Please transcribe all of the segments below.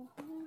Mm-hmm.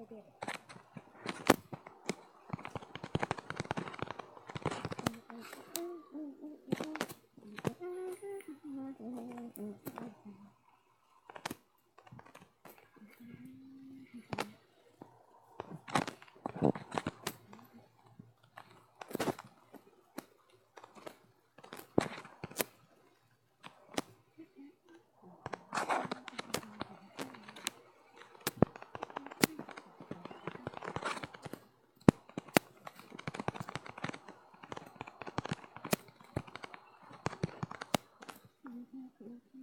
Okay. Mm-hmm.